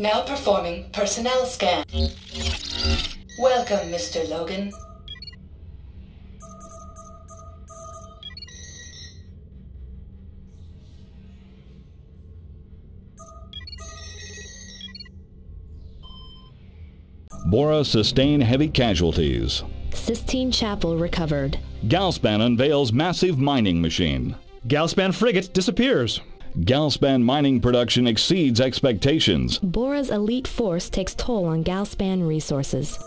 Now performing personnel scan. Welcome, Mr. Logan. Bora sustain heavy casualties. Sistine Chapel recovered. Galspan unveils massive mining machine. Galspan frigate disappears. Galspan mining production exceeds expectations. Bora's elite force takes toll on Galspan resources.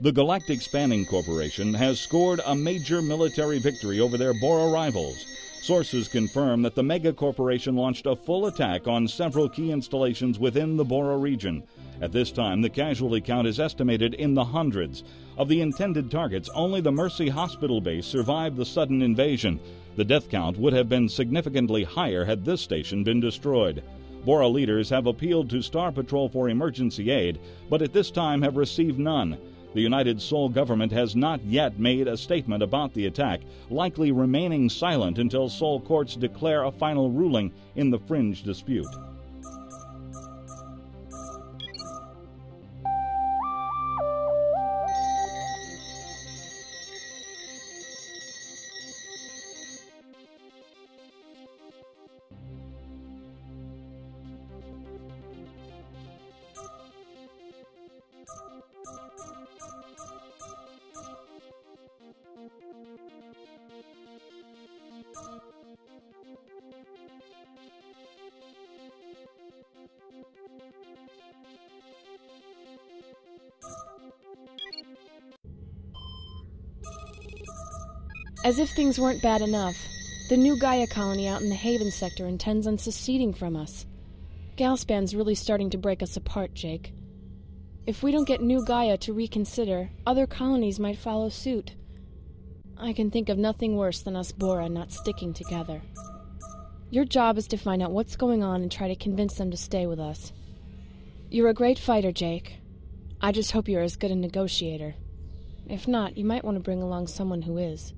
The Galactic Spanning Corporation has scored a major military victory over their Bora rivals. Sources confirm that the mega corporation launched a full attack on several key installations within the Bora region. At this time, the casualty count is estimated in the hundreds. Of the intended targets, only the Mercy Hospital base survived the sudden invasion. The death count would have been significantly higher had this station been destroyed. Bora leaders have appealed to Star Patrol for emergency aid, but at this time have received none. The United Sol government has not yet made a statement about the attack, likely remaining silent until Sol courts declare a final ruling in the fringe dispute. As if things weren't bad enough, the new Gaia colony out in the Haven sector intends on seceding from us. Galspan's really starting to break us apart, Jake. If we don't get new Gaia to reconsider, other colonies might follow suit. I can think of nothing worse than us Bora not sticking together. Your job is to find out what's going on and try to convince them to stay with us. You're a great fighter, Jake. I just hope you're as good a negotiator. If not, you might want to bring along someone who is.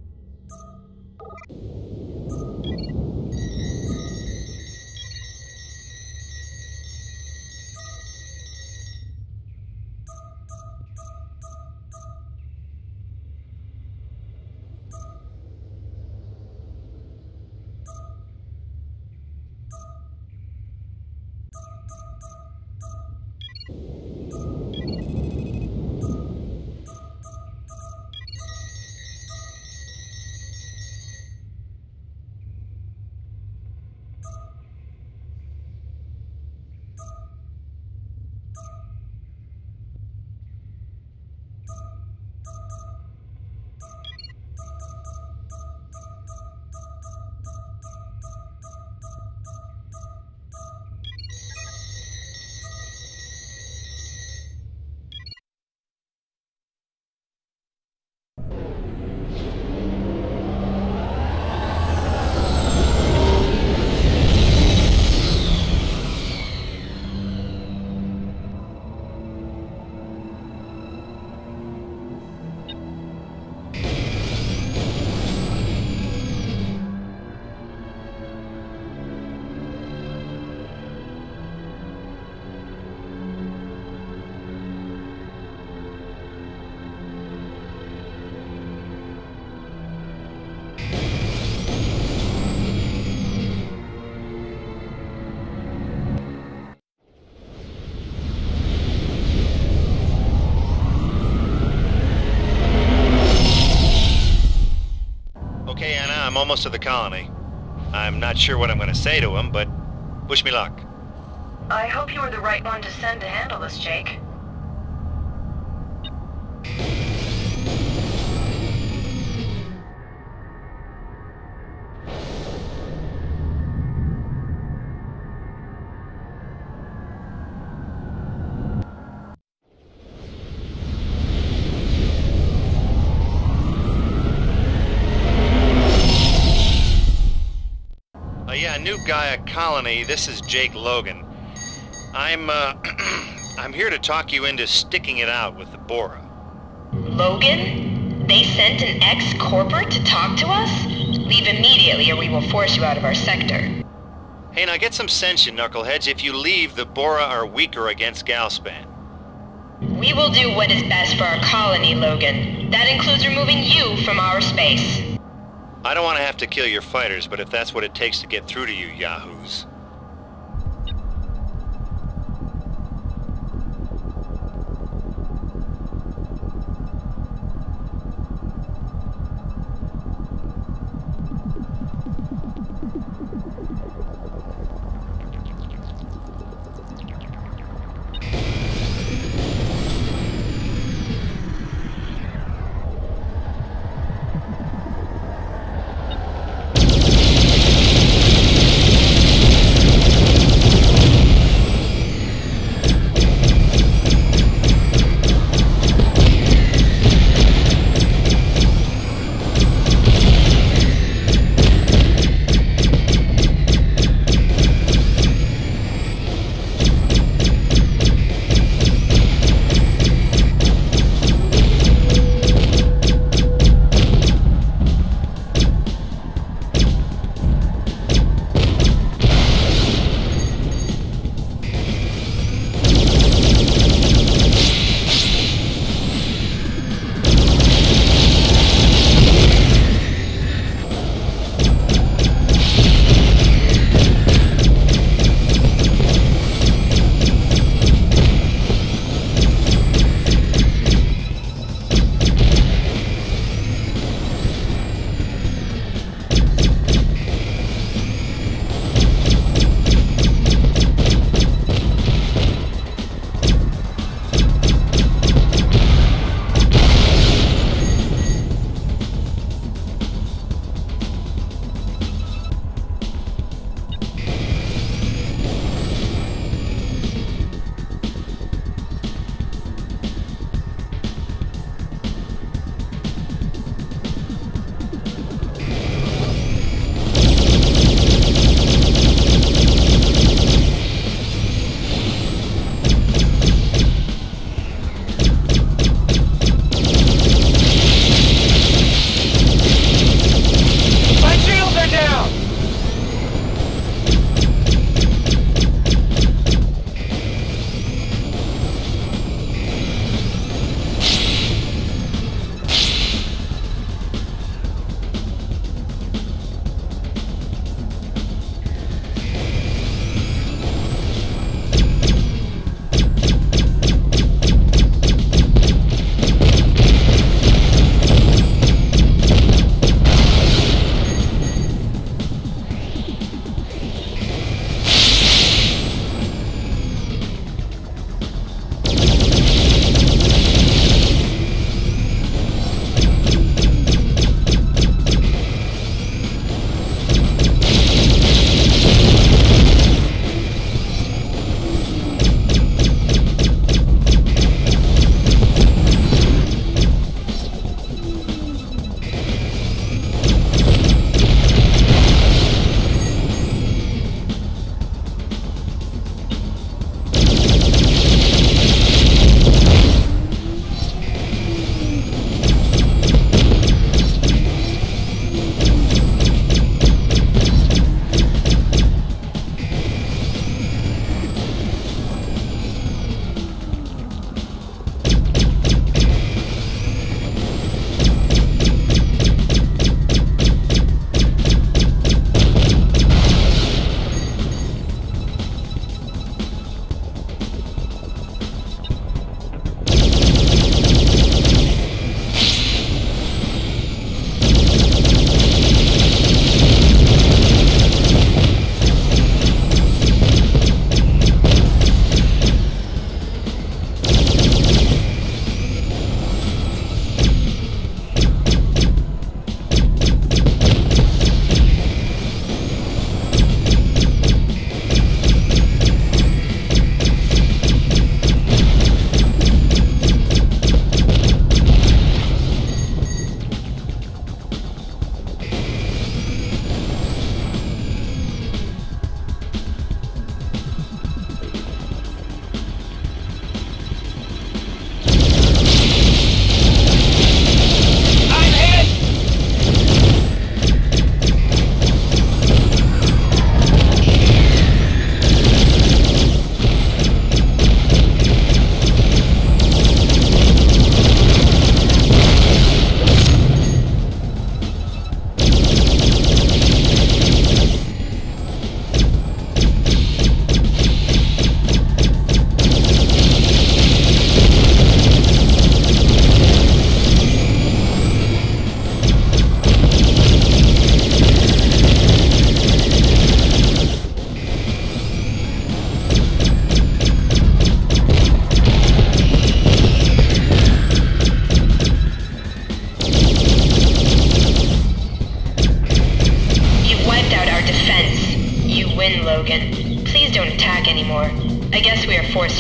I'm almost to the colony. I'm not sure what I'm going to say to him, but wish me luck. I hope you were the right one to send to handle this, Jake. New Gaia colony. This is Jake Logan. I'm, uh, I'm here to talk you into sticking it out with the Bora. Logan? They sent an ex-corporate to talk to us? Leave immediately or we will force you out of our sector. Hey, now get some sense, you knuckleheads. If you leave, the Bora are weaker against Galspan. We will do what is best for our colony, Logan. That includes removing you from our space. I don't want to have to kill your fighters, but if that's what it takes to get through to you, yahoos.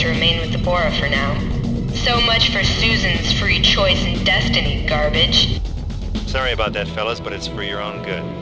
Remain with the Bora for now. So much for Susan's free choice and destiny garbage. Sorry about that, fellas, but it's for your own good.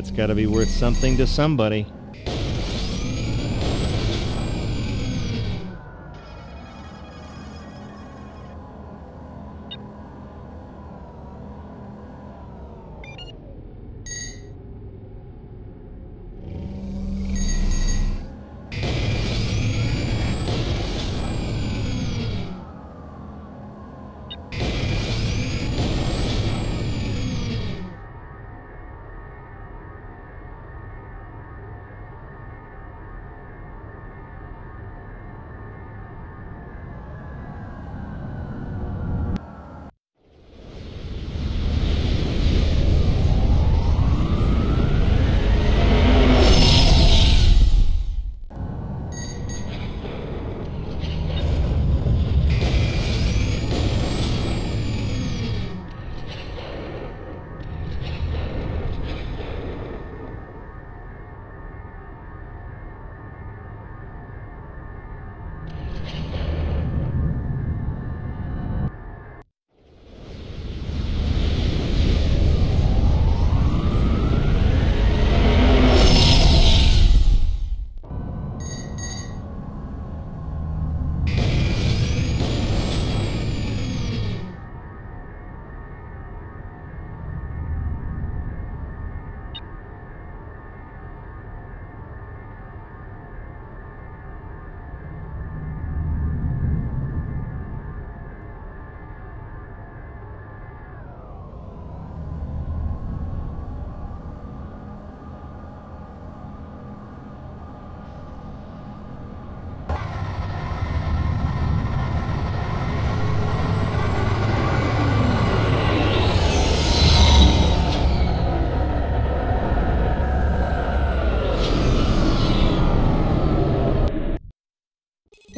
That's gotta be worth something to somebody.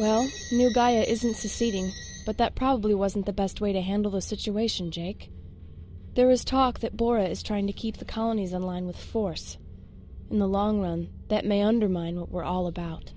Well, New Gaia isn't seceding, but that probably wasn't the best way to handle the situation, Jake. There is talk that Bora is trying to keep the colonies in line with force. In the long run, that may undermine what we're all about.